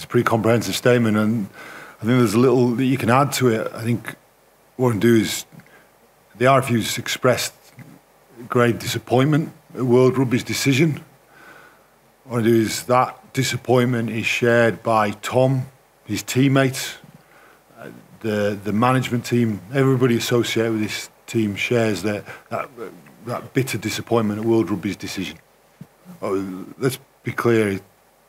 it's a pretty comprehensive statement, and I think there's a little that you can add to it. I think what I do is the RFU's expressed great disappointment at World Rugby's decision. What I do is that disappointment is shared by Tom, his teammates, the the management team, everybody associated with this team shares that that, that bitter disappointment at World Rugby's decision. Oh, let's be clear,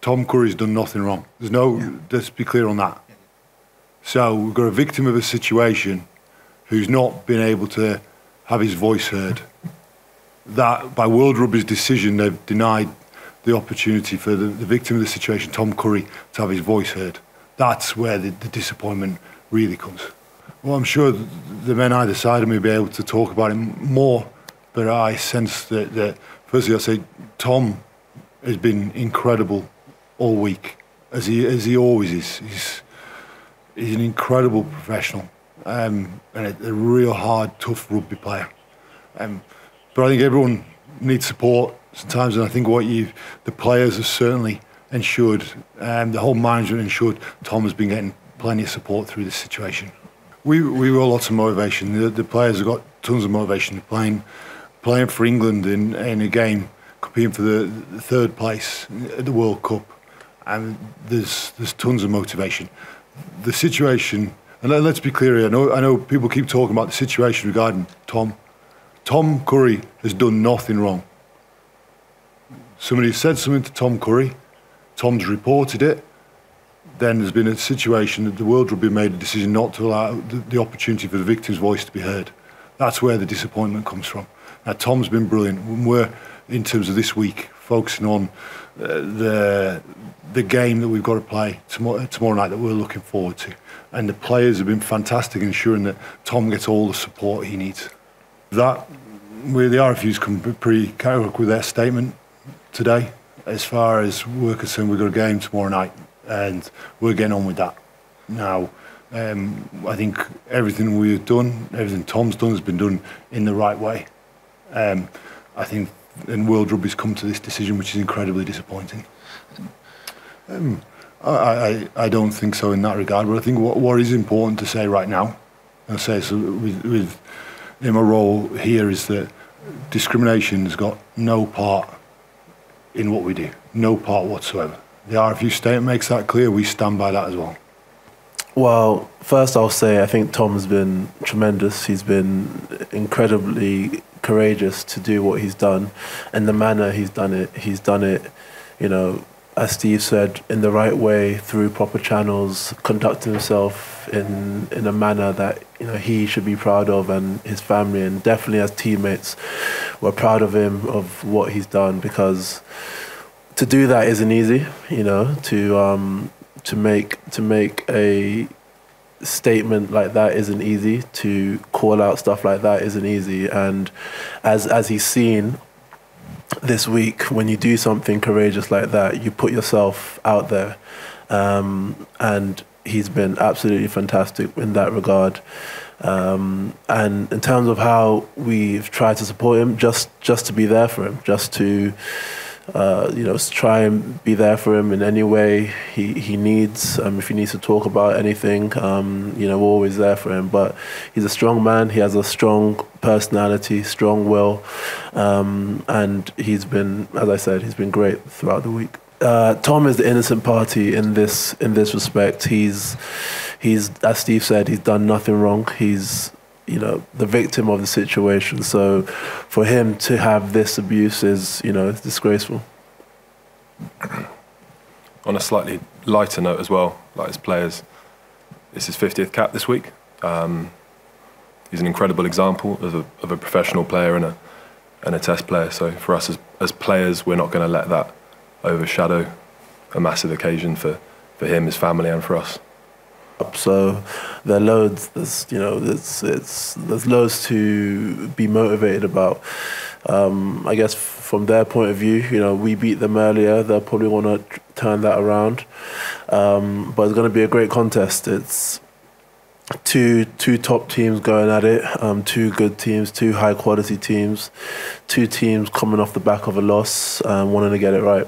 Tom Curry's done nothing wrong. There's no, yeah. let's be clear on that. So we've got a victim of a situation who's not been able to have his voice heard. That by World Rugby's decision, they've denied the opportunity for the, the victim of the situation, Tom Curry, to have his voice heard. That's where the, the disappointment really comes. Well, I'm sure the men either side of me will be able to talk about it more, but I sense that, that firstly, I say Tom has been incredible all week, as he as he always is. He's he's an incredible professional um, and a, a, real hard, tough rugby player. Um, but I think everyone needs support sometimes, and I think what you the players have certainly ensured, um, the whole management ensured Tom has been getting plenty of support through this situation. We we were lots of motivation. The, the players have got tons of motivation. Playing playing for England in in a game, competing for the third place at the World Cup, and there's there's tons of motivation. The situation, and let's be clear here. I know I know people keep talking about the situation regarding Tom. Tom Curry has done nothing wrong. Somebody said something to Tom Curry. Tom's reported it then there's been a situation that the World Rugby made a decision not to allow the, the, opportunity for the victim's voice to be heard. That's where the disappointment comes from. Tom's been brilliant. We're, in terms of this week, focusing on uh, the, the game that we've got to play tomorrow, tomorrow night that we're looking forward to. And the players have been fantastic ensuring that Tom gets all the support he needs. That, where the RFU's come pretty categorical with their statement today. As far as we're concerned, we've got a game tomorrow night and we're getting on with that. Now, um, I think everything we've done, everything Tom's done, has been done in the right way. Um, I think, and World Rugby's come to this decision, which is incredibly disappointing. Um, I, I, I don't think so in that regard, but I think what, what is important to say right now, and I say so with, with in my role here, is that discrimination has got no part in what we do, no part whatsoever the RFU statement makes that clear. We stand by that as well. Well, first I'll say I think Tom's been tremendous. He's been incredibly courageous to do what he's done, and the manner he's done it. He's done it, you know, as Steve said, in the right way through proper channels, conducting himself in in a manner that you know he should be proud of, and his family, and definitely as teammates, we're proud of him of what he's done because to do that isn't easy, you know, to um, to make to make a statement like that isn't easy. To call out stuff like that isn't easy. And as as he's seen this week, when you do something courageous like that, you put yourself out there. Um, and he's been absolutely fantastic in that regard. Um, and in terms of how we've tried to support him, just just to be there for him, just to uh, you know, try and be there for him in any way he, he needs. Um, if he needs to talk about anything, um, you know, we're always there for him. But he's a strong man. He has a strong personality, strong will, um, and he's been, as I said, he's been great throughout the week. Uh, Tom is the innocent party in this in this respect. He's he's as Steve said, he's done nothing wrong. He's you know the victim of the situation. So for him to have this abuse is you know disgraceful. On a slightly lighter note as well, like his players, it's his 50th cap this week. Um, he's an incredible example of a, of a professional player and a and a test player. So for us as as players, we're not going to let that overshadow a massive occasion for, for him, his family, and for us. So there are loads. There's you know there's it's there's loads to be motivated about. Um, I guess from their point of view, you know, we beat them earlier. They'll probably want to turn that around. Um, but it's going to be a great contest. It's two two top teams going at it. Um, two good teams, two high quality teams, two teams coming off the back of a loss, um, wanting to get it right.